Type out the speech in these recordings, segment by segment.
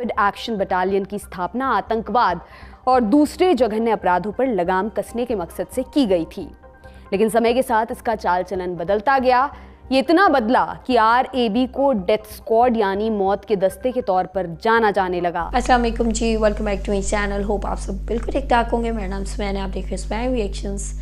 Rapid action battalion की स्थापना, आतंकवाद और दूसरे जघन्य अपराधों पर लगाम कसने के मकसद से की गई थी। लेकिन समय के साथ इसका चाल चलन बदलता गया। ये इतना बदला कि आर ए बी को डेथ स्क्वाड यानी मौत के दस्ते के तौर पर जाना जाने लगा। अस्सलाम वालेकुम जी welcome back to my channel hope आप सब बिल्कुल ठीक ठाक होंगे। मेरा नाम स्वैन है, आप देख रहे हैं रिएक्शंस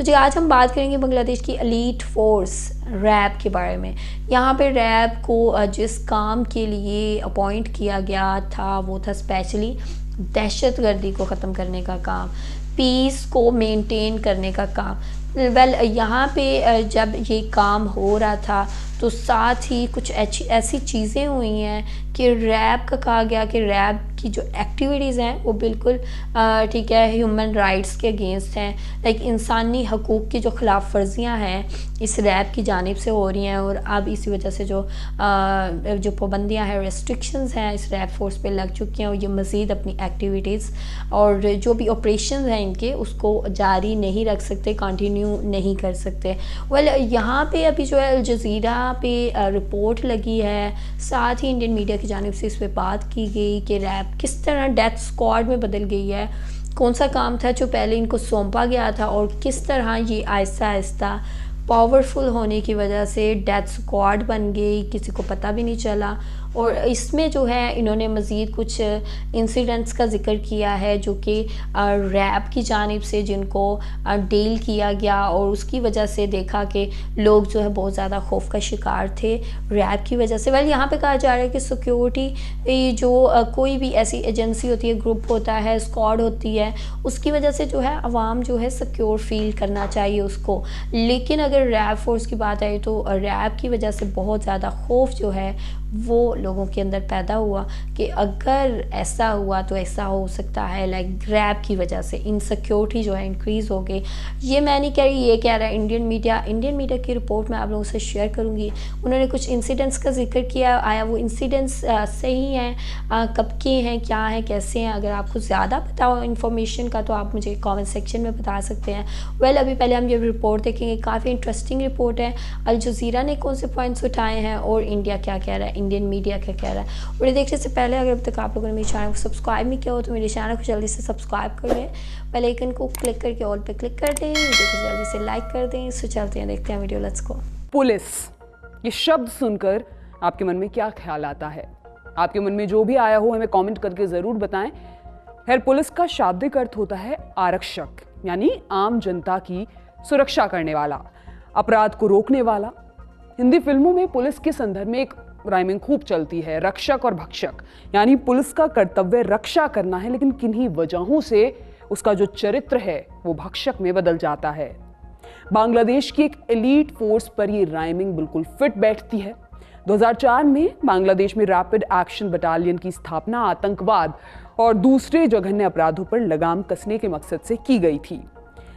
तो जी आज हम बात करेंगे बांग्लादेश की अलीट फोर्स रैब के बारे में। यहाँ पे रैप को जिस काम के लिए अपॉइंट किया गया था वो था स्पेशली दहशत गर्दी को ख़त्म करने का काम पीस को मेंटेन करने का काम। वेल well, यहाँ पे जब ये काम हो रहा था तो साथ ही कुछ ऐसी चीज़ें हुई हैं कि रैप का कहा गया कि रैप की जो एक्टिविटीज़ हैं वो बिल्कुल ठीक है ह्यूमन राइट्स के अगेंस्ट हैं। लाइक इंसानी हकूक़ की जो खिलाफ वर्जियाँ हैं इस रैप की जानब से हो रही हैं और अब इसी वजह से जो आ, जो पाबंदियाँ हैं रेस्ट्रिक्शंस हैं इस रैप फोर्स पे लग चुकी हैं और ये मज़ीद अपनी एक्टिविटीज़ और जो भी ऑपरेशन हैं इनके उसको जारी नहीं रख सकते कंटिन्यू नहीं कर सकते। वेल well, यहाँ पे अभी जो है जजीरा पे रिपोर्ट लगी है। साथ ही इंडियन मीडिया की जानब से इस पर बात की गई कि रैप किस तरह डेथ स्क्वाड में बदल गई है। कौन सा काम था जो पहले इनको सौंपा गया था और किस तरह ये आहिस्ता आहिस्ता पावरफुल होने की वजह से डेथ स्क्वाड बन गई, किसी को पता भी नहीं चला। और इसमें जो है, इन्होंने मज़ीद कुछ इंसिडेंट्स का ज़िक्र किया है, जो कि रैब की जानब से जिनको डील किया गया और उसकी वजह से देखा कि लोग जो है बहुत ज़्यादा खौफ का शिकार थे रैब की वजह से। वेल यहाँ पे कहा जा रहा है कि सिक्योरिटी जो कोई भी ऐसी एजेंसी होती है ग्रुप होता है स्कॉड होती है, उसकी वजह से जो है आवाम जो है सिक्योर फील करना चाहिए उसको। लेकिन अगर रैब फोर्स की बात आई तो रैब की वजह से बहुत ज़्यादा खौफ जो है वो लोगों के अंदर पैदा हुआ कि अगर ऐसा हुआ तो ऐसा हो सकता है लाइक ग्रैब की वजह से इनसिक्योरिटी जो है इंक्रीज़ हो गई। ये मैं नहीं कह रही, ये कह रहा है इंडियन मीडिया इंडियन मीडिया की रिपोर्ट मैं आप लोगों से शेयर करूँगी। उन्होंने कुछ इंसिडेंट्स का ज़िक्र किया, आया वो इंसिडेंट्स सही हैं कब के हैं, क्या हैं, कैसे हैं, अगर आपको ज़्यादा पता हो इन्फॉर्मेशन का तो आप मुझे कॉमेंट सेक्शन में बता सकते हैं। वेल अभी पहले हम ये रिपोर्ट देखेंगे, काफ़ी इंटरेस्टिंग रिपोर्ट है। अल जज़ीरा ने कौन से पॉइंट्स उठाए हैं और इंडिया क्या कह रहा है? इंडियन मीडिया क्या कह रहा है। और ये देखने से पहले अगर अब तक आप लोगों ने मेरे चैनल को सब्सक्राइब नहीं किया हो तो मेरे चैनल को जल्दी से सब्सक्राइब कर लें पहले आइकन को क्लिक करके ऑल पे क्लिक कर दें। वीडियो को जल्दी से लाइक कर दें। इससे चलते हैं, देखते हैं वीडियो लेट्स को पुलिस, ये शब्द सुनकर आपके मन में क्या ख्याल आता है? आपके मन में जो भी आया हो, हमें कमेंट करके ज़रूर बताएँ। खैर, पुलिस का शाब्दिक अर्थ होता है आरक्षक, यानी आम जनता की सुरक्षा करने वाला, अपराध को रोकने वाला। हिंदी फ़िल्मों में पुलिस के संदर्भ में एक राइमिंग खूब चलती है, रक्षक और भक्षक। यानी पुलिस का कर्तव्य रक्षा करना है, लेकिन किन्हीं वजहों से उसका जो चरित्र है, वो भक्षक में बदल जाता है। बांग्लादेश की एक एलीट फोर्स पर ये राइमिंग बिल्कुल फिट बैठती है। 2004 में बांग्लादेश में रैपिड एक्शन बटालियन की स्थापना, आतंकवाद और दूसरे जघन्य अपराधों पर लगाम कसने के मकसद से की गई थी।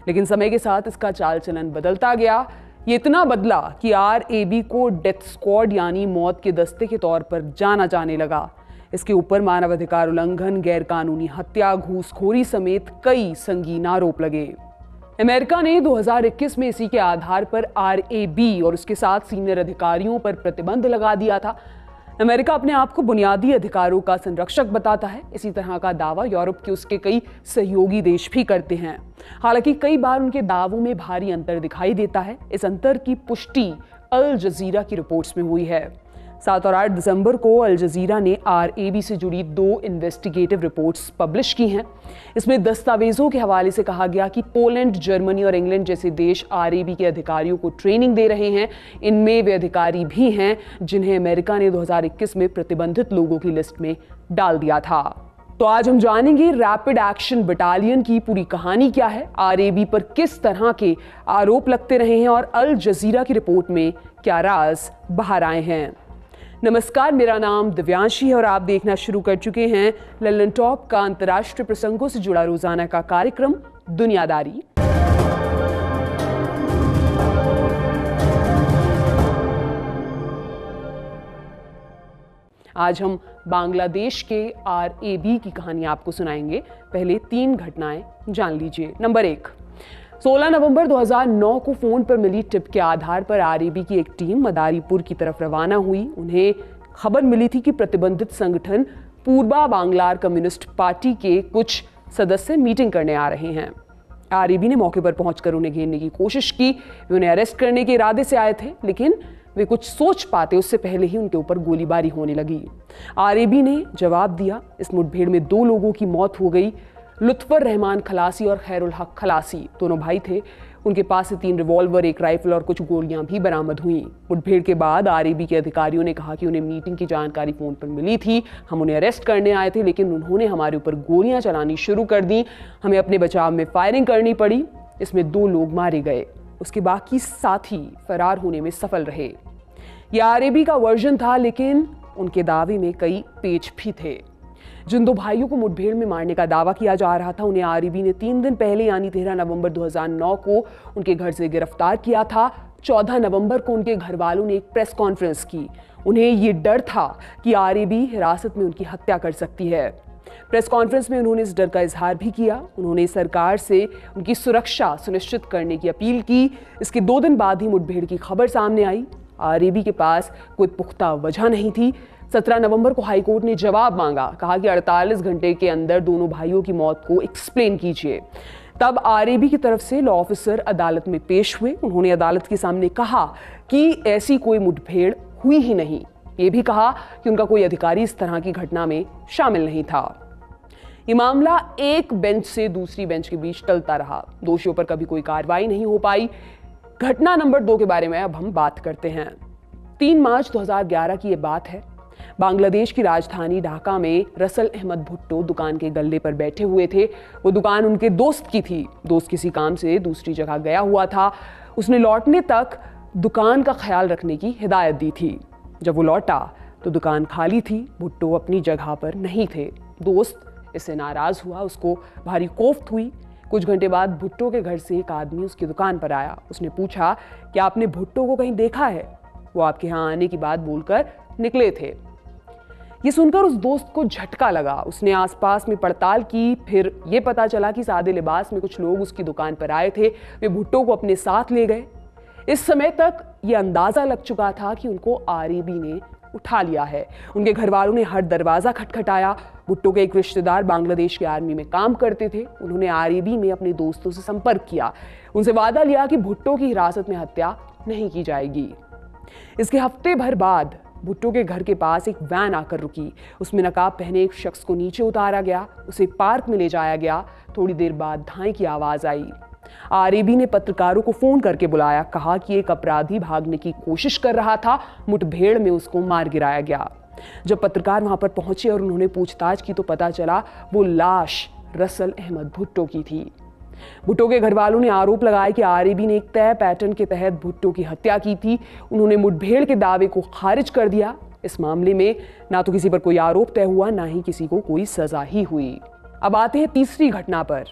लेकिन समय के साथ इसका चाल चलन बदलता गया। ये इतना बदला कि आर ए बी को डेथ स्क्वाड यानी मौत के दस्ते के तौर पर जाना जाने लगा। इसके ऊपर मानवाधिकार उल्लंघन, गैरकानूनी हत्या, घूसखोरी समेत कई संगीन आरोप लगे। अमेरिका ने 2021 में इसी के आधार पर आर ए बी और उसके साथ सीनियर अधिकारियों पर प्रतिबंध लगा दिया था। अमेरिका अपने आप को बुनियादी अधिकारों का संरक्षक बताता है। इसी तरह का दावा यूरोप के उसके कई सहयोगी देश भी करते हैं। हालाँकि कई बार उनके दावों में भारी अंतर दिखाई देता है। इस अंतर की पुष्टि अल जजीरा की रिपोर्ट्स में हुई है। सात और आठ दिसंबर को अल जजीरा ने आर ए बी से जुड़ी दो इन्वेस्टिगेटिव रिपोर्ट्स पब्लिश की हैं। इसमें दस्तावेजों के हवाले से कहा गया कि पोलैंड, जर्मनी और इंग्लैंड जैसे देश आर ए बी के अधिकारियों को ट्रेनिंग दे रहे हैं। इनमें वे अधिकारी भी हैं, जिन्हें अमेरिका ने 2021 में प्रतिबंधित लोगों की लिस्ट में डाल दिया था। तो आज हम जानेंगे रैपिड एक्शन बटालियन की पूरी कहानी क्या है, आरएबी पर किस तरह के आरोप लगते रहे हैं और अल जजीरा की रिपोर्ट में क्या राज बाहर आए हैं। नमस्कार, मेरा नाम दिव्यांशी है और आप देखना शुरू कर चुके हैं ललन टॉप का अंतर्राष्ट्रीय प्रसंगों से जुड़ा रोज़ाना का कार्यक्रम, दुनियादारी। आज हम बांग्लादेश के आर ए बी की कहानी आपको सुनाएँगे। पहले तीन घटनाएँ जान लीजिए। नंबर एक 16 नवंबर 2009 को फ़ोन पर मिली टिप के आधार पर आरएबी की एक टीम मदारीपुर की तरफ़ रवाना हुई। उन्हें खबर मिली थी कि प्रतिबंधित संगठन पूर्वा बांग्लार कम्युनिस्ट पार्टी के कुछ सदस्य मीटिंग करने आ रहे हैं। आरईबी ने मौके पर पहुंचकर उन्हें घेरने की कोशिश की। वे उन्हें अरेस्ट करने के इरादे से आए थे, लेकिन वे कुछ सोच पाते उससे पहले ही उनके ऊपर गोलीबारी होने लगी। आरएबी ने जवाब दिया, इस मुठभेड़ में दो लोगों की मौत हो गई। लुत्फर रहमान खलासी और खैरुल हक खलासी दोनों भाई थे। उनके पास से तीन रिवॉल्वर एक राइफल और कुछ गोलियाँ भी बरामद हुई। मुठभेड़ के बाद आरएबी के अधिकारियों ने कहा कि उन्हें मीटिंग की जानकारी फ़ोन पर मिली थी। हम उन्हें अरेस्ट करने आए थे, लेकिन उन्होंने हमारे ऊपर गोलियाँ चलानी शुरू कर दी। हमें अपने बचाव में फायरिंग करनी पड़ी। इसमें दो लोग मारे गए। उसके बाकी साथी फरार होने में सफल रहे। यह आरएबी का वर्जन था, लेकिन उनके दावे में कई पेच भी थे। जिन दो भाइयों को मुठभेड़ में मारने का दावा किया जा रहा था, उन्हें आरईबी ने तीन दिन पहले, यानी तेरह नवंबर 2009 को उनके घर से गिरफ़्तार किया था। 14 नवंबर को उनके घर वालों ने एक प्रेस कॉन्फ्रेंस की। उन्हें ये डर था कि आरईबी हिरासत में उनकी हत्या कर सकती है। प्रेस कॉन्फ्रेंस में उन्होंने इस डर का इजहार भी किया। उन्होंने सरकार से उनकी सुरक्षा सुनिश्चित करने की अपील की। इसके दो दिन बाद ही मुठभेड़ की खबर सामने आई। आरईबी के पास कोई पुख्ता वजह नहीं थी। 17 नवंबर को हाईकोर्ट ने जवाब मांगा। कहा कि 48 घंटे के अंदर दोनों भाइयों की मौत को एक्सप्लेन कीजिए। तब आरएबी की तरफ़ से लॉ ऑफिसर अदालत में पेश हुए। उन्होंने अदालत के सामने कहा कि ऐसी कोई मुठभेड़ हुई ही नहीं। ये भी कहा कि उनका कोई अधिकारी इस तरह की घटना में शामिल नहीं था। ये मामला एक बेंच से दूसरी बेंच के बीच टलता रहा। दोषियों पर कभी कोई कार्रवाई नहीं हो पाई। घटना नंबर दो के बारे में अब हम बात करते हैं। तीन मार्च 2011 की ये बात है। बांग्लादेश की राजधानी ढाका में रसल अहमद भुट्टो दुकान के गल्ले पर बैठे हुए थे। वो दुकान उनके दोस्त की थी। दोस्त किसी काम से दूसरी जगह गया हुआ था। उसने लौटने तक दुकान का ख्याल रखने की हिदायत दी थी। जब वो लौटा तो दुकान खाली थी। भुट्टो अपनी जगह पर नहीं थे। दोस्त, इससे नाराज़ हुआ। उसको भारी कोफ्त हुई। कुछ घंटे बाद भुट्टो के घर से एक आदमी उसकी दुकान पर आया। उसने पूछा कि आपने भुट्टो को कहीं देखा है? वो आपके यहाँ आने की बात बोलकर निकले थे। ये सुनकर उस दोस्त को झटका लगा। उसने आसपास में पड़ताल की, फिर ये पता चला कि सादे लिबास में कुछ लोग उसकी दुकान पर आए थे। वे भुट्टो को अपने साथ ले गए। इस समय तक ये अंदाज़ा लग चुका था कि उनको आरईबी ने उठा लिया है। उनके घर वालों ने हर दरवाज़ा खटखटाया। भुट्टो के एक रिश्तेदार बांग्लादेश के आर्मी में काम करते थे। उन्होंने आरईबी में अपने दोस्तों से संपर्क किया। उनसे वादा लिया कि भुट्टो की हिरासत में हत्या नहीं की जाएगी। इसके हफ़्ते भर बाद भुट्टो के घर के पास एक वैन आकर रुकी। उसमें नकाब पहने एक शख्स को नीचे उतारा गया, उसे पार्क में ले जाया गया। थोड़ी देर बाद धाई की आवाज़ आई। आरएबी ने पत्रकारों को फ़ोन करके बुलाया, कहा कि एक अपराधी भागने की कोशिश कर रहा था, मुठभेड़ में उसको मार गिराया गया। जब पत्रकार वहाँ पर पहुँचे और उन्होंने पूछताछ की तो पता चला, वो लाश रसल अहमद भुट्टो की थी। भुट्टो के घर वालों ने आरोप लगाया कि आरएबी ने एक तय पैटर्न के तहत भुट्टो की हत्या की थी। उन्होंने मुठभेड़ के दावे को खारिज कर दिया। इस मामले में ना तो किसी पर कोई आरोप तय हुआ, ना ही किसी को कोई सजा ही हुई। अब आते हैं तीसरी घटना पर।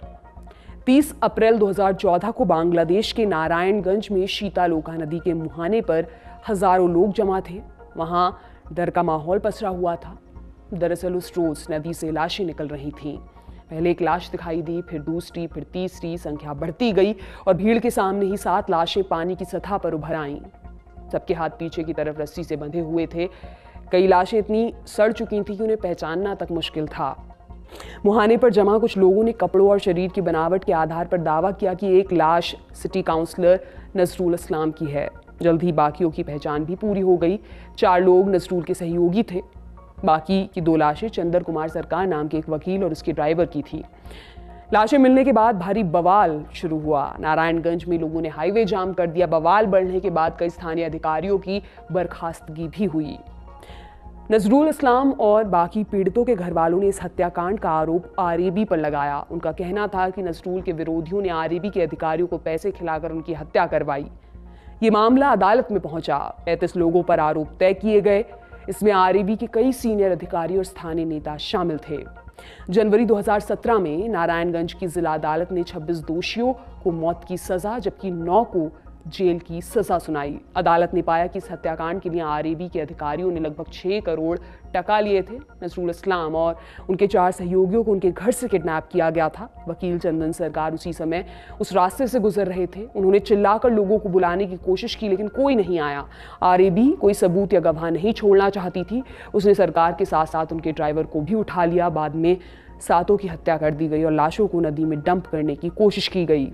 30 अप्रैल 2014 को बांग्लादेश के नारायणगंज में शीतालोका नदी के मुहाने पर हज़ारों लोग जमा थे। वहाँ डर का माहौल पसरा हुआ था। दरअसल उस रोज नदी से लाशें निकल रही थीं। पहले एक लाश दिखाई दी, फिर दूसरी, फिर तीसरी, संख्या बढ़ती गई और भीड़ के सामने ही सात लाशें पानी की सतह पर उभर आईं। सबके हाथ पीछे की तरफ़ रस्सी से बंधे हुए थे। कई लाशें इतनी सड़ चुकी थी कि उन्हें पहचानना तक मुश्किल था। मुहाने पर जमा कुछ लोगों ने कपड़ों और शरीर की बनावट के आधार पर दावा किया कि एक लाश सिटी काउंसलर नजरुल इस्लाम की है। जल्द ही बाकियों की पहचान भी पूरी हो गई। चार लोग नजरुल के सहयोगी थे। बाकी की दो लाशें चंदर कुमार सरकार नाम के एक वकील और उसके ड्राइवर की थी। लाशें मिलने के बाद भारी बवाल शुरू हुआ। नारायणगंज में लोगों ने हाईवे जाम कर दिया। बवाल बढ़ने के बाद कई स्थानीय अधिकारियों की बर्खास्तगी भी हुई। नजरुल इस्लाम और बाकी पीड़ितों के घर वालों ने इस हत्याकांड का आरोप आरएबी पर लगाया। उनका कहना था कि नजरुल के विरोधियों ने आरएबी के अधिकारियों को पैसे खिलाकर उनकी हत्या करवाई। ये मामला अदालत में पहुँचा। पैंतीस लोगों पर आरोप तय किए गए। इसमें आरईबी के कई सीनियर अधिकारी और स्थानीय नेता शामिल थे। जनवरी 2017 में नारायणगंज की जिला अदालत ने 26 दोषियों को मौत की सजा, जबकि 9 को जेल की सजा सुनाई। अदालत ने पाया कि इस हत्याकांड के लिए आरएबी के अधिकारियों ने लगभग छः करोड़ टका लिए थे नजरुल इस्लाम और उनके चार सहयोगियों को उनके घर से किडनैप किया गया था। वकील चंदन सरकार उसी समय उस रास्ते से गुजर रहे थे। उन्होंने चिल्लाकर लोगों को बुलाने की कोशिश की, लेकिन कोई नहीं आया। आरएबी कोई सबूत या गवाह नहीं छोड़ना चाहती थी। उसने सरकार के साथ साथ उनके ड्राइवर को भी उठा लिया। बाद में सातों की हत्या कर दी गई और लाशों को नदी में डंप करने की कोशिश की गई।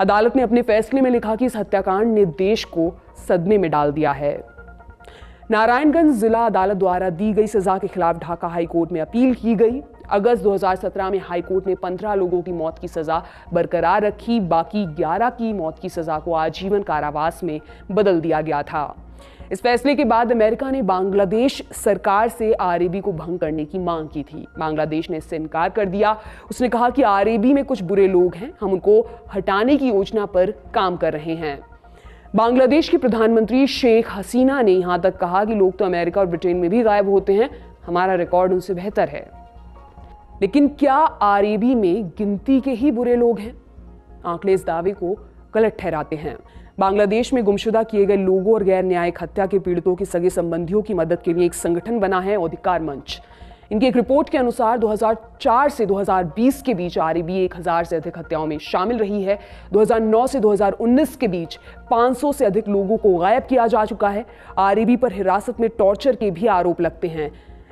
अदालत ने अपने फैसले में लिखा कि इस हत्याकांड ने देश को सदमे में डाल दिया है। नारायणगंज जिला अदालत द्वारा दी गई सजा के खिलाफ ढाका हाईकोर्ट में अपील की गई। अगस्त 2017 में हाईकोर्ट ने 15 लोगों की मौत की सजा बरकरार रखी, बाकी 11 की मौत की सजा को आजीवन कारावास में बदल दिया गया था। इस फैसले के बाद अमेरिका ने बांग्लादेश सरकार से आरएबी को भंग करने की मांग की थी। बांग्लादेश ने इससे इनकार कर दिया। उसने कहा कि आरएबी में कुछ बुरे लोग हैं। हम उनको हटाने की योजना पर काम कर रहे हैं। बांग्लादेश की प्रधानमंत्री शेख हसीना ने यहाँ तक कहा कि लोग तो अमेरिका और ब्रिटेन में भी गायब होते हैं। हमारा रिकॉर्ड उनसे बेहतर है। लेकिन क्या आरएबी में गिनती के ही बुरे लोग हैं? आंकड़े इस दावे को गलत ठहराते हैं। बांग्लादेश में गुमशुदा किए गए लोगों और गैर न्यायिक हत्या के पीड़ितों के सगे संबंधियों की मदद के लिए एक संगठन बना है अधिकार मंच। इनकी एक रिपोर्ट के अनुसार 2004 से 2020 के बीच आरईबी एक हज़ार से अधिक हत्याओं में शामिल रही है। 2009 से 2019 के बीच 500 से अधिक लोगों को गायब किया जा चुका है। आरईबी पर हिरासत में टॉर्चर के भी आरोप लगते हैं।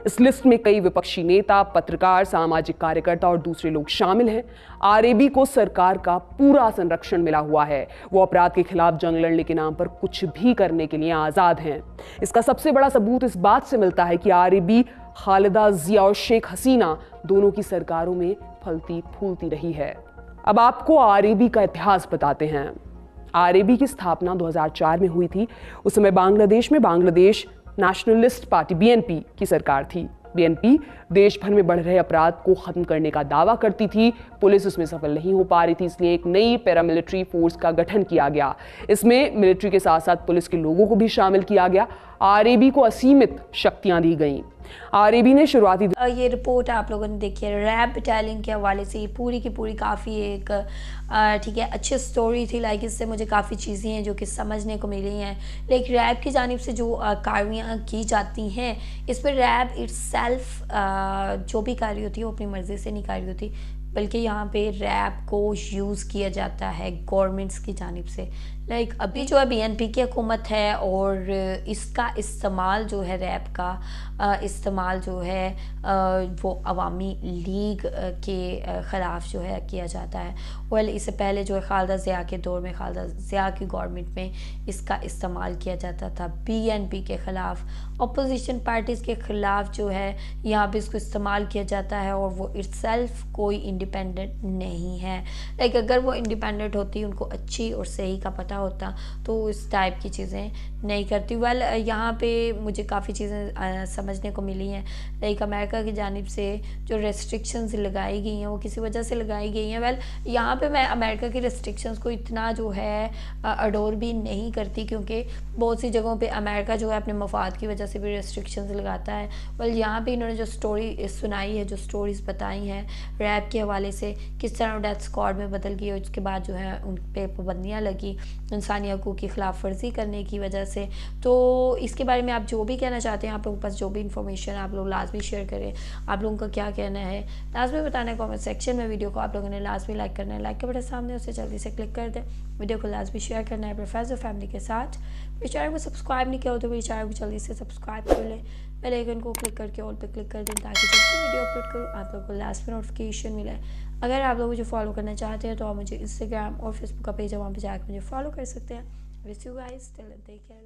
इस लिस्ट में कई विपक्षी नेता, पत्रकार, सामाजिक कार्यकर्ता और दूसरे लोग शामिल हैं। आरएबी को सरकार का पूरा संरक्षण मिला हुआ है। वो अपराध के खिलाफ जंग लड़ने के नाम पर कुछ भी करने के लिए आज़ाद हैं। इसका सबसे बड़ा सबूत इस बात से मिलता है कि आरएबी, खालिदा, जिया और शेख हसीना दोनों की सरकारों में फलती फूलती रही है। अब आपको आरएबी का इतिहास बताते हैं। आरएबी की स्थापना 2004 में हुई थी। उस समय बांग्लादेश में बांग्लादेश नेशनलिस्ट पार्टी बीएनपी की सरकार थी। बीएनपी देश भर में बढ़ रहे अपराध को खत्म करने का दावा करती थी। पुलिस उसमें सफल नहीं हो पा रही थी, इसलिए एक नई पैरामिलिट्री फोर्स का गठन किया गया। इसमें मिलिट्री के साथ साथ पुलिस के लोगों को भी शामिल किया गया। आरएबी को असीमित शक्तियाँ दी गईं। आरएबी ने शुरुआती ये रिपोर्ट आप लोगों ने देखी है। रैप बटालियन के हवाले से पूरी की पूरी काफ़ी एक ठीक है, अच्छी स्टोरी थी। लाइक इससे मुझे काफ़ी चीज़ें हैं जो कि समझने को मिली हैं। लेकिन रैप की जानब से जो कार्रवाइयाँ की जाती हैं, इस पर रैप इट्स जो भी कार्य होती है, वो अपनी मर्ज़ी से नहीं कार्य होती। बल्कि यहाँ पे रैप को यूज़ किया जाता है गवर्नमेंट्स की जानब से। लाइक like, अभी जो है बीएनपी की हुकूमत है और इसका इस्तेमाल जो है रैप का इस्तेमाल जो है वो अवामी लीग के ख़िलाफ़ जो है किया जाता है। वेल इससे पहले जो है खालदा ज़िया के दौर में खालदा ज़िया की गवर्नमेंट में इसका इस्तेमाल किया जाता था। बीएनपी के ख़िलाफ़ अपोजिशन पार्टीज़ के ख़िलाफ़ जो है यहाँ पे इसको इस्तेमाल किया जाता है और वो इट्सल्फ कोई इंडिपेंडेंट नहीं है। लाइक अगर वो इंडिपेंडेंट होती उनको अच्छी और सही का पता होता तो इस टाइप की चीज़ें नहीं करती। वेल यहाँ पे मुझे काफ़ी चीज़ें समझने को मिली हैं। लाइक अमेरिका की जानब से जो रेस्ट्रिक्शंस लगाई गई हैं, वो किसी वजह से लगाई गई हैं? वेल यहाँ पे मैं अमेरिका की रेस्ट्रिक्शंस को इतना जो है अडोर भी नहीं करती, क्योंकि बहुत सी जगहों पे अमेरिका जो है अपने मफाद की वजह से भी रेस्ट्रिक्शंस लगाता है। वेल यहाँ पे इन्होंने जो स्टोरी सुनाई है, जो स्टोरीज़ बताई हैं रैप के हवाले से, किस तरह डेथ स्कॉड में बदल गई उसके बाद जो है उन पर पाबंदियाँ लगी। इंसानी हकूक़ की खिलाफ वर्जी करने की वजह से। तो इसके बारे में आप जो भी कहना चाहते हैं, आप लोगों के पास जो भी इन्फॉर्मेशन आप लोग लाजमी शेयर करें। आप लोगों का क्या कहना है? लाजमी बताना है कॉमेंट सेक्शन में वीडियो को आप लोगों ने लाजमी लाइक करना है। लाइक के बड़े सामने, उसे जल्दी से क्लिक कर दें। वीडियो को लाजमी शेयर करना है अपने फ्रेंड्स और फैमिली के साथ। मेरे चैनल को सब्सक्राइब नहीं किया हो तो मेरे चैनल को जल्दी से सब्सक्राइब कर लें। बेल को क्लिक करके ऑल पे क्लिक कर दें ताकि जब भी वीडियो अपलोड करूँ, आप लोगों को लास्ट में नोटिफिकेशन मिले। अगर आप लोग मुझे फॉलो करना चाहते हैं तो आप मुझे इंस्टाग्राम और फेसबुक का पेज है, वहाँ पर जाकर मुझे फॉलो कर सकते हैं। विस यू गाइस टिल केयर